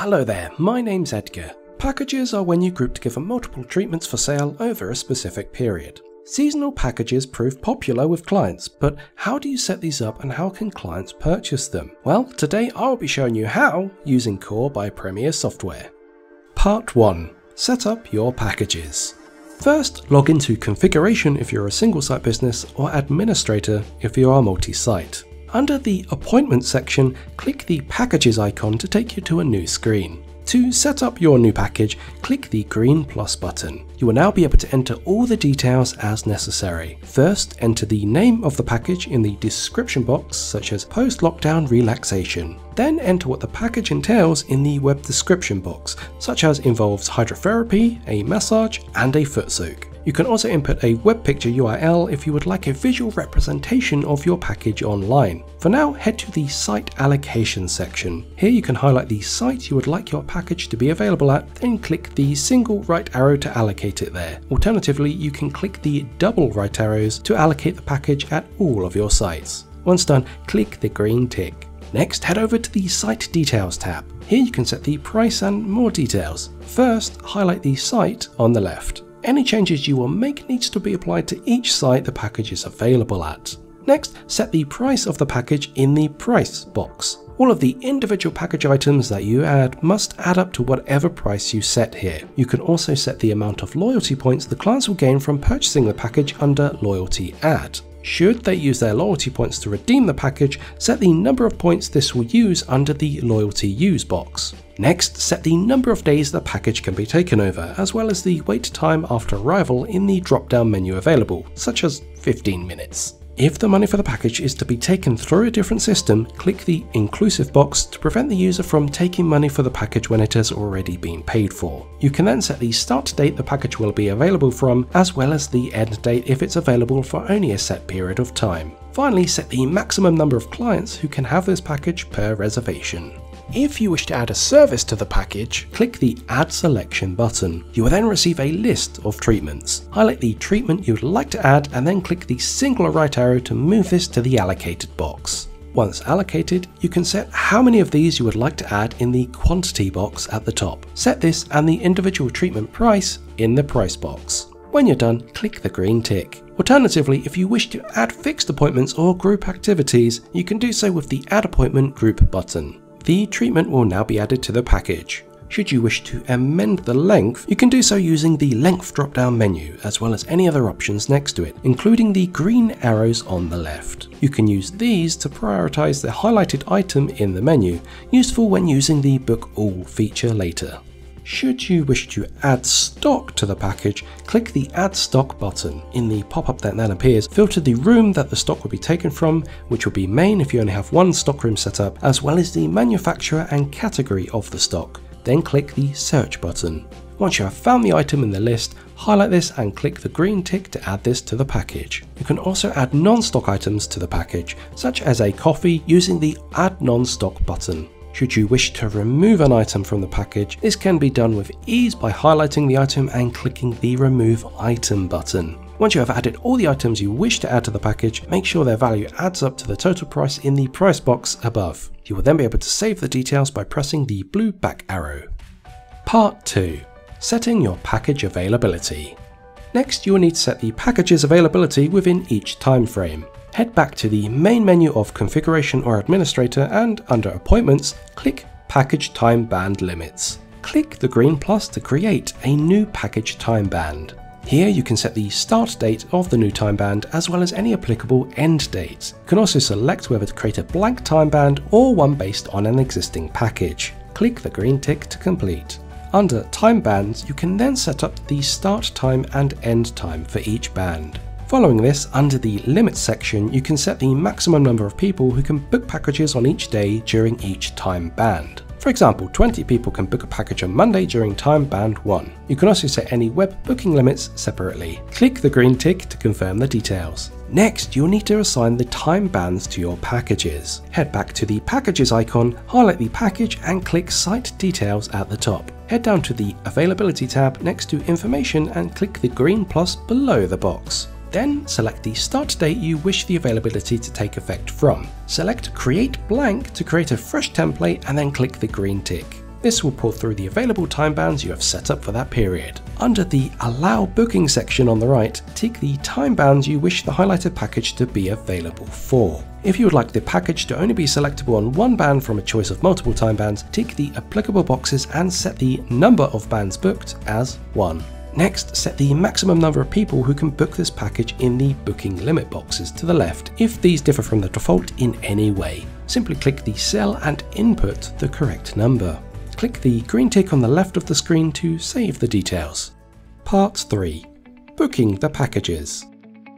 Hello there, my name's Edgar. Packages are when you group together multiple treatments for sale over a specific period. Seasonal packages prove popular with clients, but how do you set these up and how can clients purchase them? Well, today I'll be showing you how using Core by Premier Software. Part 1. Set up your packages. First, log into configuration if you're a single site business or administrator if you are multi-site. Under the appointment section, click the packages icon to take you to a new screen. To set up your new package, click the green plus button. You will now be able to enter all the details as necessary. First, enter the name of the package in the description box, such as post-lockdown relaxation. Then enter what the package entails in the web description box, such as involves hydrotherapy, a massage, and a foot soak. You can also input a web picture URL if you would like a visual representation of your package online. For now, head to the site allocation section. Here you can highlight the site you would like your package to be available at, then click the single right arrow to allocate it there. Alternatively, you can click the double right arrows to allocate the package at all of your sites. Once done, click the green tick. Next, head over to the Site Details tab. Here you can set the price and more details. First, highlight the site on the left. Any changes you will make needs to be applied to each site the package is available at. Next, set the price of the package in the price box. All of the individual package items that you add must add up to whatever price you set here. You can also set the amount of loyalty points the clients will gain from purchasing the package under Loyalty Add. Should they use their loyalty points to redeem the package, set the number of points this will use under the Loyalty Use box. Next, set the number of days the package can be taken over, as well as the wait time after arrival in the drop-down menu available, such as 15 minutes. If the money for the package is to be taken through a different system, click the inclusive box to prevent the user from taking money for the package when it has already been paid for. You can then set the start date the package will be available from, as well as the end date if it's available for only a set period of time. Finally, set the maximum number of clients who can have this package per reservation. If you wish to add a service to the package, click the Add Selection button. You will then receive a list of treatments. Highlight the treatment you would like to add and then click the single right arrow to move this to the allocated box. Once allocated, you can set how many of these you would like to add in the quantity box at the top. Set this and the individual treatment price in the price box. When you're done, click the green tick. Alternatively, if you wish to add fixed appointments or group activities, you can do so with the Add Appointment Group button. The treatment will now be added to the package. Should you wish to amend the length, you can do so using the length drop down menu as well as any other options next to it, including the green arrows on the left. You can use these to prioritize the highlighted item in the menu, useful when using the book all feature later. Should you wish to add stock to the package, click the Add Stock button. In the pop-up that then appears, filter the room that the stock will be taken from, which will be main if you only have one stock room set up, as well as the manufacturer and category of the stock. Then click the Search button. Once you have found the item in the list, highlight this and click the green tick to add this to the package. You can also add non-stock items to the package, such as a coffee using the Add Non-Stock button. Should you wish to remove an item from the package, this can be done with ease by highlighting the item and clicking the Remove Item button. Once you have added all the items you wish to add to the package, make sure their value adds up to the total price in the price box above. You will then be able to save the details by pressing the blue back arrow. Part 2. Setting your package availability. Next, you will need to set the package's availability within each time frame head back to the main menu of Configuration or Administrator and under Appointments, click Package Time Band Limits. Click the green plus to create a new package time band. Here you can set the start date of the new time band as well as any applicable end dates. You can also select whether to create a blank time band or one based on an existing package. Click the green tick to complete. Under time bands, you can then set up the start time and end time for each band. Following this, under the Limits section, you can set the maximum number of people who can book packages on each day during each time band. For example, 20 people can book a package on Monday during time band 1. You can also set any web booking limits separately. Click the green tick to confirm the details. Next, you'll need to assign the time bands to your packages. Head back to the packages icon, highlight the package and click site details at the top. Head down to the availability tab next to information and click the green plus below the box. Then select the start date you wish the availability to take effect from. Select Create Blank to create a fresh template and then click the green tick. This will pull through the available time bands you have set up for that period. Under the Allow Booking section on the right, tick the time bands you wish the highlighted package to be available for. If you would like the package to only be selectable on one band from a choice of multiple time bands, tick the applicable boxes and set the number of bands booked as 1. Next, set the maximum number of people who can book this package in the booking limit boxes to the left if these differ from the default in any way. Simply click the cell and input the correct number. Click the green tick on the left of the screen to save the details. Part 3 Booking the packages.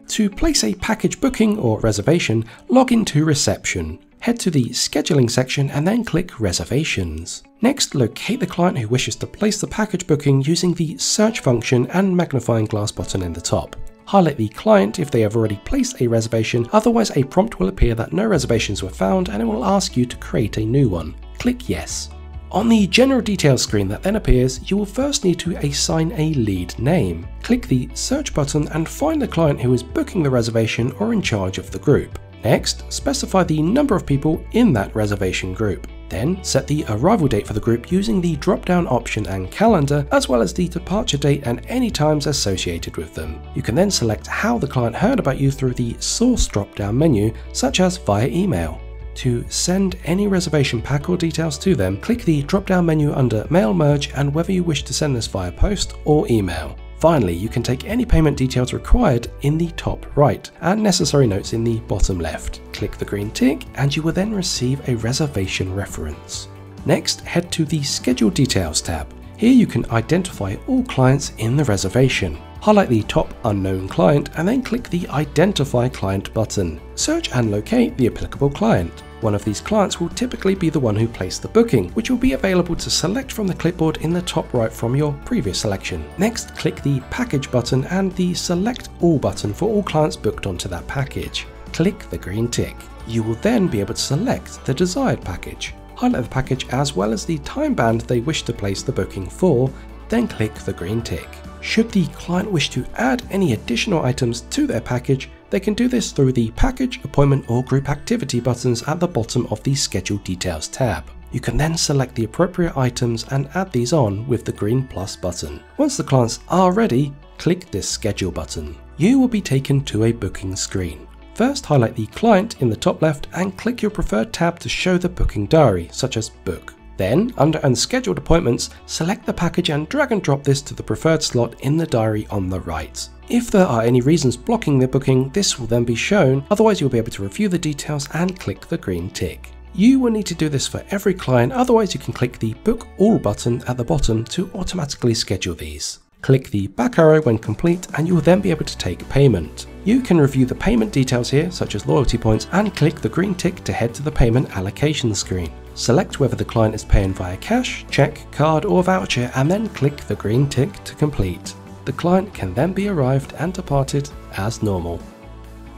To place a package booking or reservation, log into reception head to the scheduling section and then click reservations. Next, locate the client who wishes to place the package booking using the search function and magnifying glass button in the top. Highlight the client if they have already placed a reservation, otherwise a prompt will appear that no reservations were found and it will ask you to create a new one. Click yes. On the general details screen that then appears, you will first need to assign a lead name. Click the search button and find the client who is booking the reservation or in charge of the group. Next, specify the number of people in that reservation group. Then set the arrival date for the group using the drop down option and calendar, as well as the departure date and any times associated with them. You can then select how the client heard about you through the source drop down menu, such as via email. To send any reservation pack or details to them, click the drop down menu under Mail Merge and whether you wish to send this via post or email. Finally, you can take any payment details required in the top right and necessary notes in the bottom left. Click the green tick and you will then receive a reservation reference. Next, head to the Schedule Details tab. Here you can identify all clients in the reservation. Highlight the top unknown client and then click the Identify Client button. Search and locate the applicable client. One of these clients will typically be the one who placed the booking, which will be available to select from the clipboard in the top right from your previous selection. Next, click the Package button and the Select All button for all clients booked onto that package. Click the green tick. You will then be able to select the desired package. Highlight the package as well as the time band they wish to place the booking for, then click the green tick. Should the client wish to add any additional items to their package, they can do this through the Package, Appointment or Group Activity buttons at the bottom of the Schedule Details tab. You can then select the appropriate items and add these on with the green plus button. Once the clients are ready, click this Schedule button. You will be taken to a booking screen. First highlight the client in the top left and click your preferred tab to show the booking diary, such as Book. Then, under Unscheduled Appointments, select the package and drag and drop this to the preferred slot in the diary on the right. If there are any reasons blocking the booking, this will then be shown, otherwise you'll be able to review the details and click the green tick. You will need to do this for every client, otherwise you can click the Book All button at the bottom to automatically schedule these. Click the back arrow when complete and you will then be able to take payment. You can review the payment details here, such as loyalty points, and click the green tick to head to the payment allocation screen. Select whether the client is paying via cash, check, card or voucher and then click the green tick to complete. The client can then be arrived and departed as normal.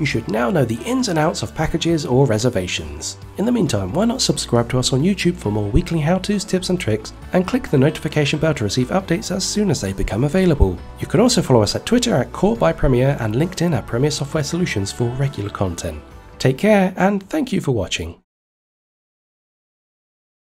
You should now know the ins and outs of packages or reservations. In the meantime, why not subscribe to us on YouTube for more weekly how-tos, tips and tricks, and click the notification bell to receive updates as soon as they become available. You can also follow us at Twitter at Core by Premier and LinkedIn at Premier Software Solutions for regular content. Take care and thank you for watching.